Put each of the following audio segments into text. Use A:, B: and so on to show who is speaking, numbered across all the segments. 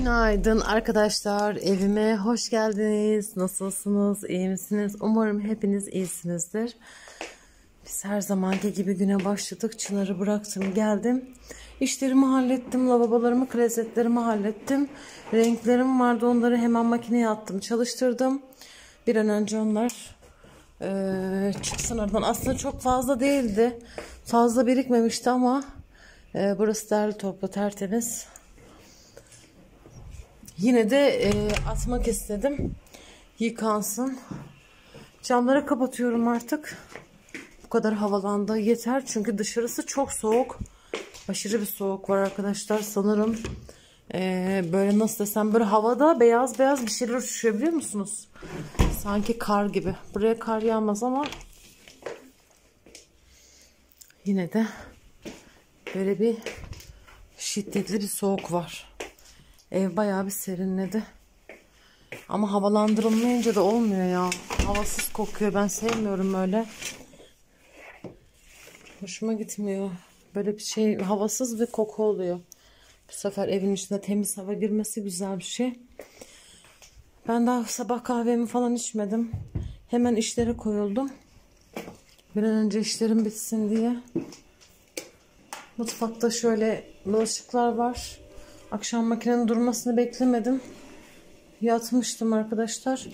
A: Günaydın arkadaşlar. Evime hoş geldiniz. Nasılsınız? İyi misiniz? Umarım hepiniz iyisinizdir. Biz her zamanki gibi güne başladık. Çınarı bıraktım, geldim. İşlerimi hallettim. Lavabolarımı, klozetlerimi hallettim. Renklerim vardı. Onları hemen makineye attım, çalıştırdım. Bir an önce onlar e, çıksın oradan. Aslında çok fazla değildi. Fazla birikmemişti ama e, burası derli toplu tertemiz. Yine de e, atmak istedim. Yıkansın. Camları kapatıyorum artık. Bu kadar havalandı. Yeter çünkü dışarısı çok soğuk. Aşırı bir soğuk var arkadaşlar. Sanırım e, böyle nasıl desem böyle havada beyaz beyaz bir şeyler uçuşuyor biliyor musunuz? Sanki kar gibi. Buraya kar yağmaz ama yine de böyle bir şiddetli bir soğuk var. Ev bayağı bir serinledi. Ama havalandırılmayınca da olmuyor ya. Havasız kokuyor. Ben sevmiyorum öyle. Hoşuma gitmiyor. Böyle bir şey havasız ve koku oluyor. Bu sefer evin içinde temiz hava girmesi güzel bir şey. Ben daha sabah kahvemi falan içmedim. Hemen işlere koyuldum. Bir an önce işlerim bitsin diye. Mutfakta şöyle bulaşıklar var. Akşam makinenin durmasını beklemedim. Yatmıştım arkadaşlar.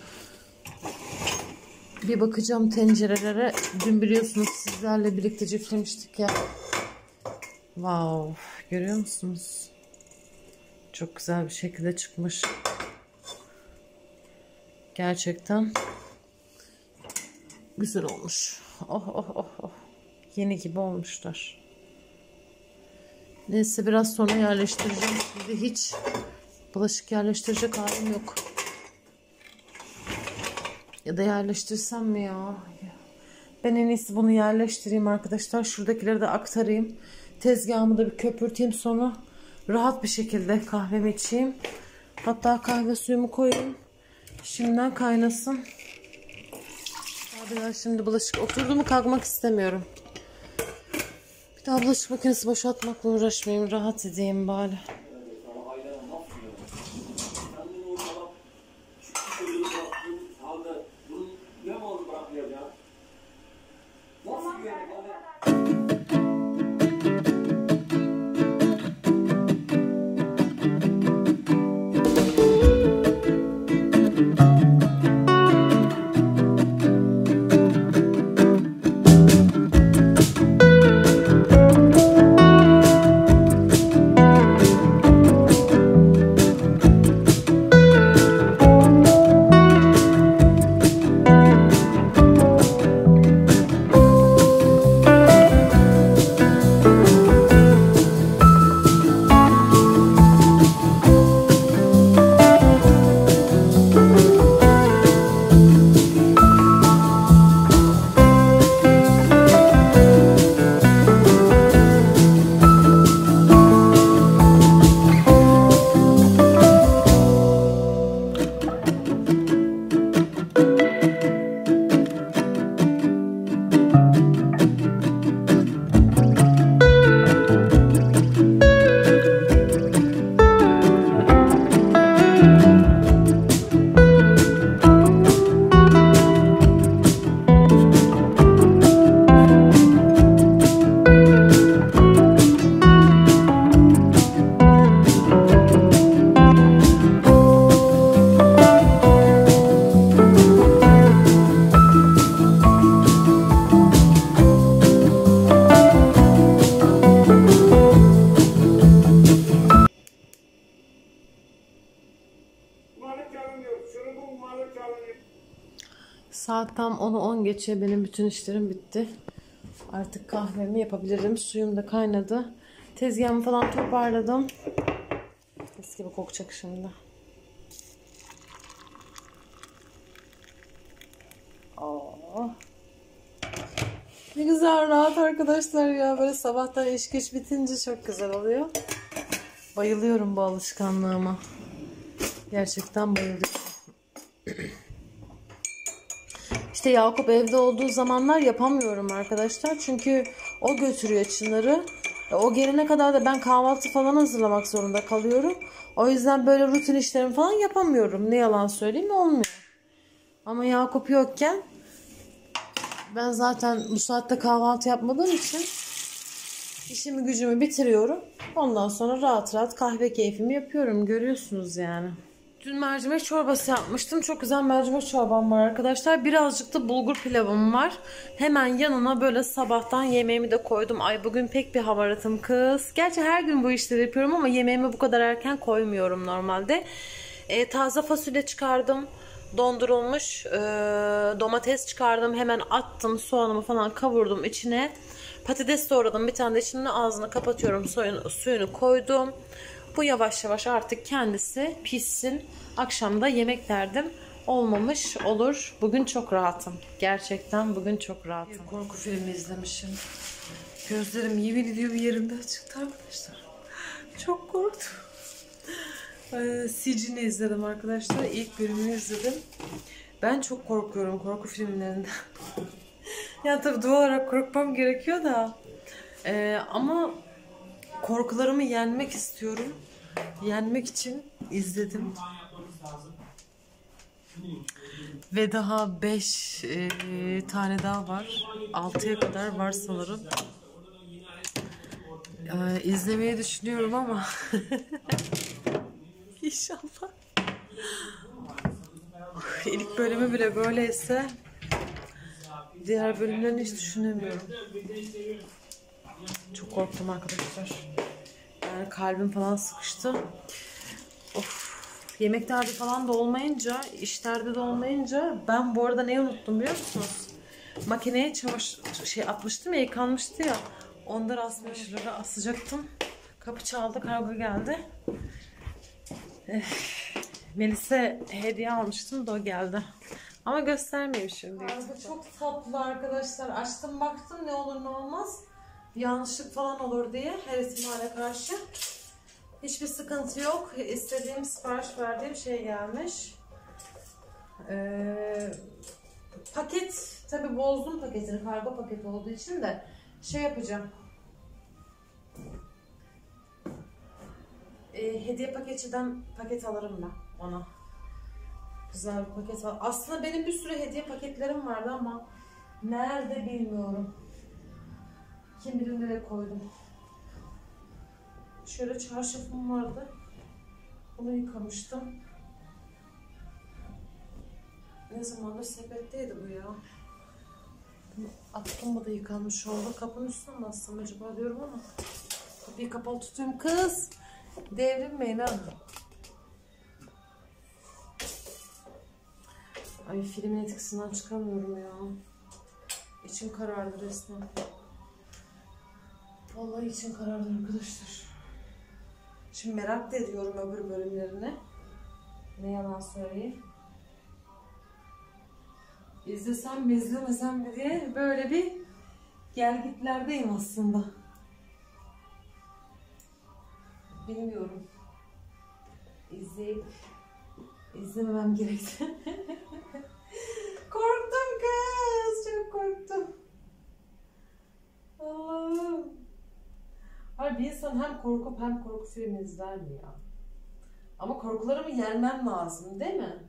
A: Bir bakacağım tencerelere. Dün biliyorsunuz sizlerle birlikte ciflemiştik ya. Wow. Görüyor musunuz? Çok güzel bir şekilde çıkmış. Gerçekten güzel olmuş. Oh oh oh oh. Yeni gibi olmuşlar. Neyse biraz sonra yerleştireceğim. Şimdi hiç bulaşık yerleştirecek halim yok. Ya da yerleştirsem mi ya? Ben en iyisi bunu yerleştireyim arkadaşlar. Şuradakileri de aktarayım. Tezgahımı da bir köpürteyim sonra rahat bir şekilde kahvemi içeyim. Hatta kahve suyumu koyayım. Şimdiden kaynasın. Abiler şimdi bulaşık oturdu mu kalkmak istemiyorum. Daha bulaşık makinesi boşaltmakla uğraşmayayım. Rahat edeyim bari. Geçe benim bütün işlerim bitti. Artık kahvemi yapabilirim. Suyum da kaynadı. Tezgahımı falan toparladım. Mis gibi kokacak şimdi. Oh. Ne güzel rahat arkadaşlar ya. Böyle sabahtan iş güç bitince çok güzel oluyor. Bayılıyorum bu alışkanlığıma. Gerçekten bayılıyorum. İşte Yakup evde olduğu zamanlar yapamıyorum arkadaşlar. Çünkü o götürüyor Çınar'ı. E, O gelene kadar da ben kahvaltı falan hazırlamak zorunda kalıyorum. O yüzden böyle rutin işlerimi falan yapamıyorum. Ne yalan söyleyeyim olmuyor. Ama Yakup yokken ben zaten bu saatte kahvaltı yapmadığım için işimi gücümü bitiriyorum. Ondan sonra rahat rahat kahve keyfimi yapıyorum. Görüyorsunuz yani. Dün mercimek çorbası yapmıştım. Çok güzel mercimek çorbam var arkadaşlar. Birazcık da bulgur pilavım var. Hemen yanına böyle sabahtan yemeğimi de koydum. Ay bugün pek bir hamaratım kız. Gerçi her gün bu işleri yapıyorum ama yemeğimi bu kadar erken koymuyorum normalde. E, taze fasulye çıkardım. Dondurulmuş e, domates çıkardım. Hemen attım. Soğanımı falan kavurdum içine. Patates doğradım. Bir tane de şimdi ağzını kapatıyorum. Suyunu, suyunu koydum. Bu yavaş yavaş artık kendisi pişsin. Akşamda yemek derdim olmamış olur. Bugün çok rahatım. Gerçekten bugün çok rahatım. Bir korku filmi izlemişim. Gözlerim yemin ediyor bir yerimden çıktı arkadaşlar. Çok korktum. Ee, Sicil'i izledim arkadaşlar. İlk bölümünü izledim. Ben çok korkuyorum korku filmlerinden. yani tabii doğal olarak korkmam gerekiyor da. Ee, ama korkularımı yenmek istiyorum. Yenmek için izledim. Ve daha 5 tane daha var. 6'ya kadar var sanırım. Ee, izlemeyi düşünüyorum ama İnşallah. İlk bölümü bile böyleyse diğer bölümlerini hiç düşünemiyorum. Çok korktum arkadaşlar. Yani kalbim falan sıkıştı. Of. Yemeklerde falan da olmayınca, işlerde de olmayınca ben bu arada ne unuttum biliyor musunuz? Makineye çamaşır şey atmıştım ya yıkanmıştı ya. Onları asmışları asacaktım. Kapı çaldı, kargo geldi. Melis'e hediye almıştım da o geldi. Ama göstermeyeyim şimdi. Kargo çok tatlı arkadaşlar. Açtım baktım ne olur ne olmaz. Yanlışlık falan olur diye her ihtimale karşı. Hiçbir sıkıntı yok. İstediğim sipariş verdiğim şey gelmiş. Ee, paket tabi bozdum paketini kargo paketi olduğu için de şey yapacağım. Ee, hediye paketçiden paket alırım ben ona. Güzel bir paket al. Aslında benim bir sürü hediye paketlerim vardı ama nerede bilmiyorum. Kim bilir nereye koydum. Şöyle çarşafım vardı. Bunu yıkamıştım. Ne zamandır sepetteydi bu ya. Bunu attım mı da yıkanmış oldu. Kapının üstüne mi assam acaba diyorum ama. Kapıyı kapalı tutuyorum kız. Devrilmeyin ha. Ay filmin etkisinden çıkamıyorum ya. İçim karardı resmen. Vallahi içim karardı arkadaşlar. Şimdi merak da ediyorum öbür bölümlerini. Ne yalan söyleyeyim. İzlesem mi izlemesem mi diye böyle bir gelgitlerdeyim aslında. Bilmiyorum. İzleyip izlememem gerekti. korktum kız. Çok korktum. Bir insan hem korkup hem korku filmi izler mi ya? Ama korkularımı yenmem lazım değil mi?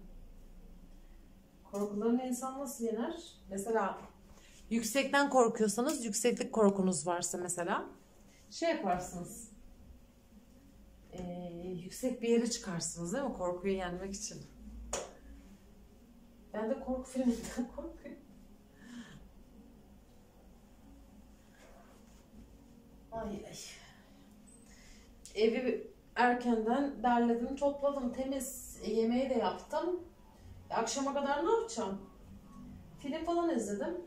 A: Korkularını insan nasıl yener? Mesela yüksekten korkuyorsanız, yükseklik korkunuz varsa mesela şey yaparsınız. Ee, yüksek bir yere çıkarsınız değil mi? Korkuyu yenmek için. Ben de korku filminden korkuyorum. Ay ay. Evi erkenden derledim, topladım, temiz yemeği de yaptım. E, akşama kadar ne yapacağım? Film falan izledim.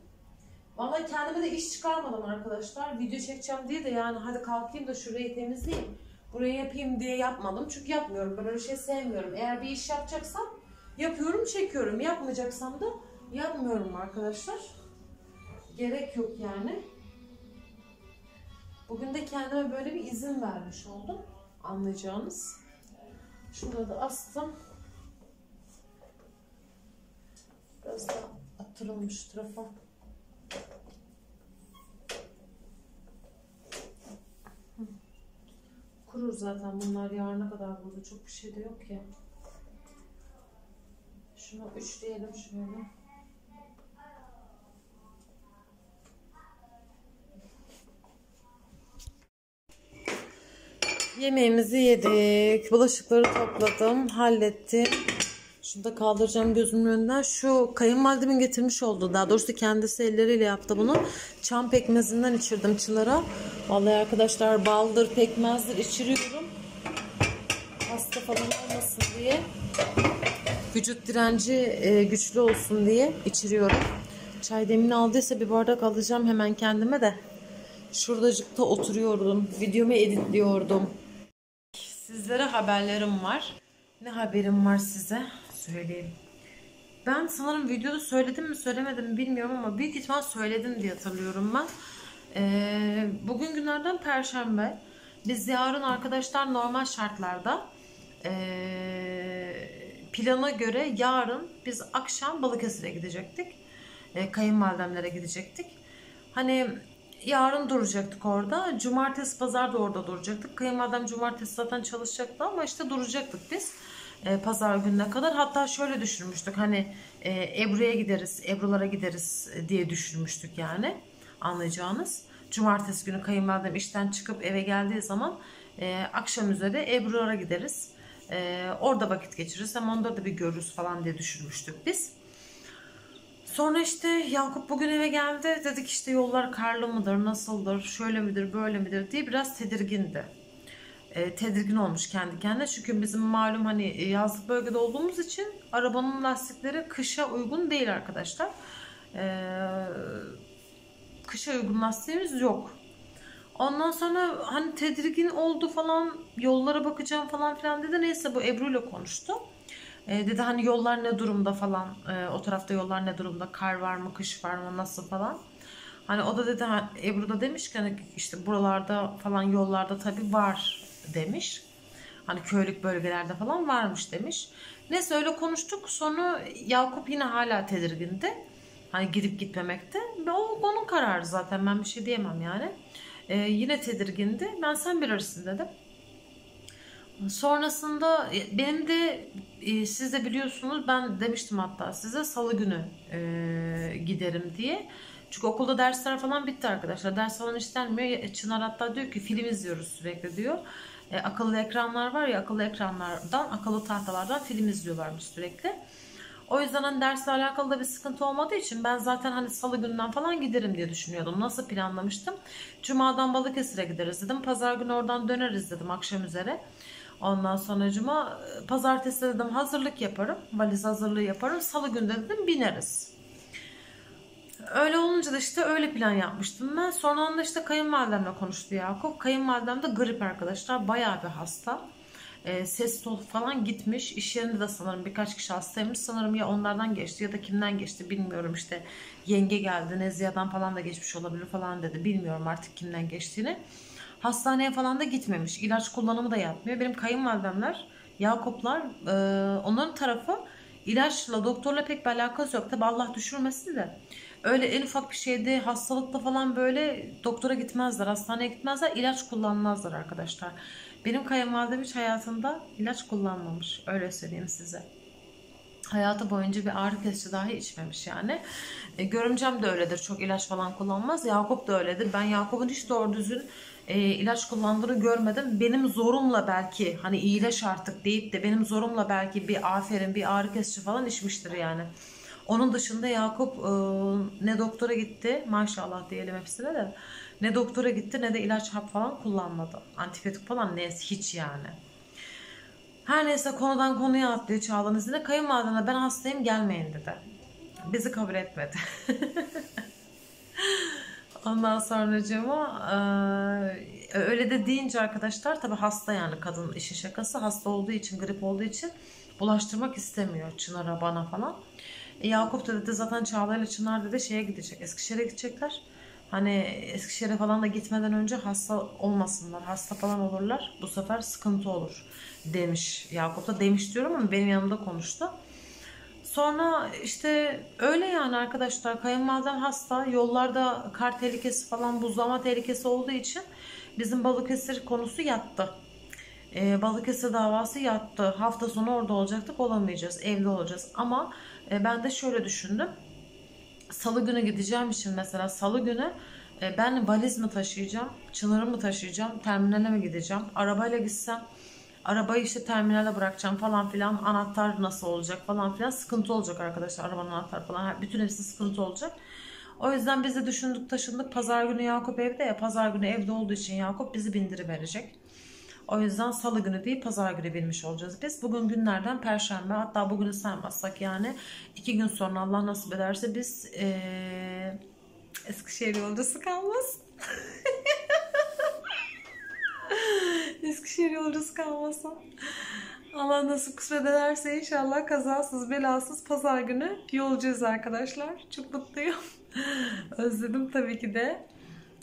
A: Vallahi kendime de iş çıkarmadım arkadaşlar. Video çekeceğim diye de yani hadi kalkayım da şurayı temizleyeyim. Burayı yapayım diye yapmadım. Çünkü yapmıyorum. Ben öyle şey sevmiyorum. Eğer bir iş yapacaksam yapıyorum, çekiyorum. Yapmayacaksam da yapmıyorum arkadaşlar. Gerek yok yani. Bugün de kendime böyle bir izin vermiş oldum. Anlayacağınız. Şurada da astım. Biraz da attırılmış tarafa. Kurur zaten bunlar yarına kadar burada. Çok bir şey de yok ya. Şunu üçleyelim şöyle. Yemeğimizi yedik. Bulaşıkları topladım. Hallettim. Şunu da kaldıracağım gözümün önünden. Şu kayınvalidemin getirmiş olduğu, daha doğrusu kendisi elleriyle yaptı bunu. Çam pekmezinden içirdim Çınar'a. Vallahi arkadaşlar baldır, pekmezdir içiriyorum. Hasta falan olmasın diye. Vücut direnci e, güçlü olsun diye içiriyorum. Çay demini aldıysa bir bardak alacağım hemen kendime de. Şuradacıkta oturuyordum. Videomu editliyordum. Sizlere haberlerim var. Ne haberim var size? Söyleyeyim. Ben sanırım videoda söyledim mi söylemedim mi bilmiyorum ama büyük ihtimal söyledim diye hatırlıyorum ben. Ee, bugün günlerden perşembe. Biz yarın arkadaşlar normal şartlarda ee, plana göre yarın biz akşam Balıkesir'e gidecektik. E, kayınvalidemlere gidecektik. Hani yarın duracaktık orada. Cumartesi pazar da orada duracaktık. Kayınvalidem cumartesi zaten çalışacaktı ama işte duracaktık biz. E, pazar gününe kadar. Hatta şöyle düşünmüştük hani e, Ebru'ya gideriz, Ebru'lara gideriz diye düşünmüştük yani anlayacağınız. Cumartesi günü kayınvalidem işten çıkıp eve geldiği zaman e, akşam üzere Ebru'lara gideriz. E, orada vakit geçiririz hem onları da bir görürüz falan diye düşünmüştük biz. Sonra işte Yakup bugün eve geldi. Dedik işte yollar karlı mıdır, nasıldır, şöyle midir, böyle midir diye biraz tedirgindi. E, tedirgin olmuş kendi kendine. Çünkü bizim malum hani yazlık bölgede olduğumuz için arabanın lastikleri kışa uygun değil arkadaşlar. E, kışa uygun lastiğimiz yok. Ondan sonra hani tedirgin oldu falan yollara bakacağım falan filan dedi. Neyse bu Ebru ile konuştu. E, dedi hani yollar ne durumda falan. E, o tarafta yollar ne durumda? Kar var mı? Kış var mı? Nasıl falan. Hani o da dedi Ebru da demiş ki hani işte buralarda falan yollarda tabii var demiş. Hani köylük bölgelerde falan varmış demiş. Neyse öyle konuştuk. Sonra Yakup yine hala tedirgindi. Hani gidip gitmemekte. Ve o onun kararı zaten ben bir şey diyemem yani. Ee, yine tedirgindi. Ben sen bilirsin dedim. Sonrasında e, benim de e, siz de biliyorsunuz ben demiştim hatta size salı günü e, giderim diye. Çünkü okulda dersler falan bitti arkadaşlar. Ders falan işlenmiyor. Çınar hatta diyor ki film izliyoruz sürekli diyor. E, akıllı ekranlar var ya akıllı ekranlardan, akıllı tahtalardan film izliyorlarmış sürekli. O yüzden hani dersle alakalı da bir sıkıntı olmadığı için ben zaten hani salı günden falan giderim diye düşünüyordum. Nasıl planlamıştım? Cuma'dan Balıkesir'e gideriz dedim. Pazar günü oradan döneriz dedim akşam üzere. Ondan sonra cuma pazartesi dedim hazırlık yaparım. Valiz hazırlığı yaparım. Salı günü dedim bineriz. Öyle olunca da işte öyle plan yapmıştım ben. Sonra da işte kayınvalidemle konuştu Yakup. Kayınvalidem de grip arkadaşlar. Bayağı bir hasta. E, ses sol falan gitmiş. İş yerinde de sanırım birkaç kişi hastaymış. Sanırım ya onlardan geçti ya da kimden geçti bilmiyorum işte. Yenge geldi Nezia'dan falan da geçmiş olabilir falan dedi. Bilmiyorum artık kimden geçtiğini. Hastaneye falan da gitmemiş. İlaç kullanımı da yapmıyor. Benim kayınvalidemler, Yakuplar, e, onların tarafı ilaçla, doktorla pek bir alakası yok. Tabi Allah düşürmesin de. Öyle en ufak bir şeyde hastalıkta falan böyle doktora gitmezler, hastaneye gitmezler, ilaç kullanmazlar arkadaşlar. Benim kayınvalidem hiç hayatında ilaç kullanmamış. Öyle söyleyeyim size. Hayatı boyunca bir ağrı kesici dahi içmemiş yani. E, görümcem de öyledir. Çok ilaç falan kullanmaz. Yakup da öyledir. Ben Yakup'un hiç doğru düzgün e, ilaç kullandığını görmedim. Benim zorumla belki hani iyileş artık deyip de benim zorumla belki bir aferin bir ağrı kesici falan içmiştir yani. Onun dışında Yakup e, ne doktora gitti maşallah diyelim hepsine de ne doktora gitti ne de ilaç hap falan kullanmadı. Antibiyotik falan neyse hiç yani. Her neyse konudan konuya atlıyor Çağla'nın izniyle. Kayınvalidemle ben hastayım gelmeyin dedi. Bizi kabul etmedi. Ondan sonra cama e, öyle de deyince arkadaşlar tabi hasta yani kadın işin şakası hasta olduğu için grip olduğu için bulaştırmak istemiyor Çınar'a bana falan. E, Yakup da dedi zaten Çağla ile Çınar dedi şeye gidecek Eskişehir'e gidecekler. Hani Eskişehir'e falan da gitmeden önce hasta olmasınlar. Hasta falan olurlar. Bu sefer sıkıntı olur demiş. Yakup da demiş diyorum ama benim yanımda konuştu. Sonra işte öyle yani arkadaşlar kayınvalidem hasta. Yollarda kar tehlikesi falan buzlama tehlikesi olduğu için bizim Balıkesir konusu yattı. E, Balıkesir davası yattı. Hafta sonu orada olacaktık olamayacağız. Evde olacağız. Ama e, ben de şöyle düşündüm. Salı günü gideceğim için mesela salı günü e, ben valiz mi taşıyacağım, çınarı mı taşıyacağım, terminale mi gideceğim, arabayla gitsem arabayı işte terminale bırakacağım falan filan anahtar nasıl olacak falan filan sıkıntı olacak arkadaşlar arabanın anahtarı falan bütün hepsi sıkıntı olacak. O yüzden biz de düşündük taşındık pazar günü Yakup evde ya pazar günü evde olduğu için Yakup bizi bindiri verecek. O yüzden salı günü değil pazar günü binmiş olacağız biz. Bugün günlerden perşembe hatta bugünü saymazsak yani iki gün sonra Allah nasip ederse biz ee, Eskişehir yolcusu kalmaz. Eskişehir yolcusu kalmasa. Allah nasip kısmet ederse inşallah kazasız belasız pazar günü yolcuyuz arkadaşlar. Çok mutluyum. Özledim tabii ki de.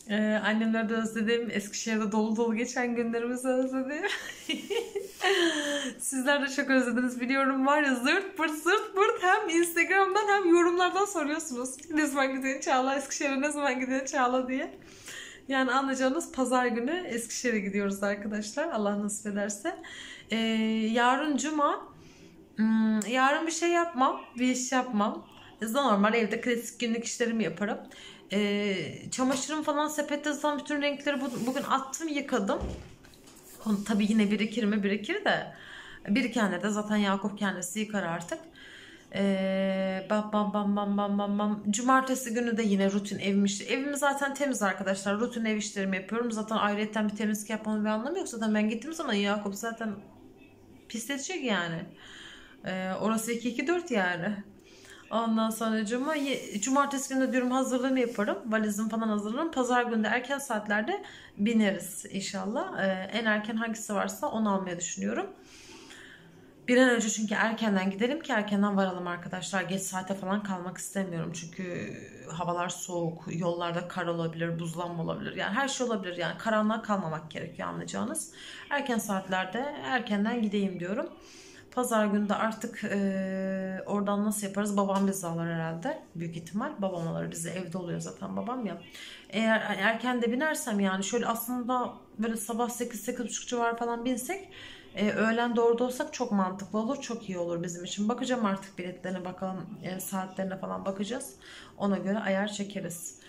A: Ee, annemleri de özledim. Eskişehir'de dolu dolu geçen günlerimizi özledim. Sizler de çok özlediniz biliyorum var ya zırt pırt zırt pırt hem Instagram'dan hem yorumlardan soruyorsunuz. Ne zaman gidiyorsun Çağla Eskişehir'e ne zaman gidiyorsun Çağla diye. Yani anlayacağınız pazar günü Eskişehir'e gidiyoruz arkadaşlar. Allah nasip ederse. Ee, yarın cuma. Hmm, yarın bir şey yapmam. Bir iş yapmam. Normal evde klasik günlük işlerimi yaparım. Ee, çamaşırım falan sepette zaten bütün renkleri bugün attım yıkadım. Tabii yine birikir mi birikir de. Birikenleri de zaten Yakup kendisi yıkar artık. Ee, bam bam bam bam bam bam bam. Cumartesi günü de yine rutin evim işi. Evim zaten temiz arkadaşlar. Rutin ev işlerimi yapıyorum. Zaten ayrıyetten bir temizlik yapmanın bir anlamı yok. Zaten ben gittiğim zaman Yakup zaten pisletecek yani. Ee, orası 2-2-4 yani. Ondan sonra cuma, cumartesi günü diyorum hazırlığımı yaparım. Valizimi falan hazırlarım. Pazar günü de erken saatlerde bineriz inşallah. Ee, en erken hangisi varsa onu almayı düşünüyorum. Bir an önce çünkü erkenden gidelim ki erkenden varalım arkadaşlar. Geç saate falan kalmak istemiyorum. Çünkü havalar soğuk, yollarda kar olabilir, buzlanma olabilir. Yani her şey olabilir. Yani karanlığa kalmamak gerekiyor anlayacağınız. Erken saatlerde erkenden gideyim diyorum. Pazar günü de artık e, oradan nasıl yaparız? Babam bizi alır herhalde. Büyük ihtimal. Babam alır bizi. Evde oluyor zaten babam ya. Eğer erken de binersem yani şöyle aslında böyle sabah 8-8.30 civarı falan binsek e, öğlen orada olsak çok mantıklı olur. Çok iyi olur bizim için. Bakacağım artık biletlerine bakalım. E, saatlerine falan bakacağız. Ona göre ayar çekeriz.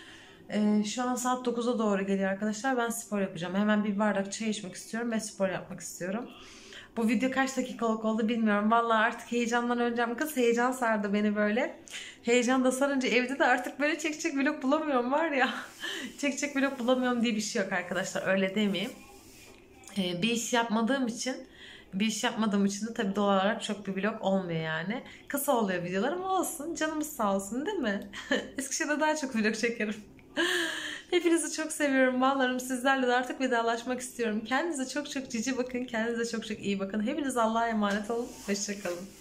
A: E, şu an saat 9'a doğru geliyor arkadaşlar. Ben spor yapacağım. Hemen bir bardak çay içmek istiyorum ve spor yapmak istiyorum. Bu video kaç dakikalık oldu bilmiyorum. Vallahi artık heyecandan öleceğim. Kız heyecan sardı beni böyle. Heyecan da sarınca evde de artık böyle çekecek vlog bulamıyorum var ya. çekecek vlog bulamıyorum diye bir şey yok arkadaşlar. Öyle demeyeyim. Ee, bir iş yapmadığım için bir iş yapmadığım için de tabii doğal olarak çok bir vlog olmuyor yani. Kısa oluyor videolar ama olsun. Canımız sağ olsun değil mi? Eskişehir'de daha çok vlog çekerim. Hepinizi çok seviyorum bağlarım. Sizlerle de artık vedalaşmak istiyorum. Kendinize çok çok cici bakın. Kendinize çok çok iyi bakın. Hepiniz Allah'a emanet olun. Hoşçakalın.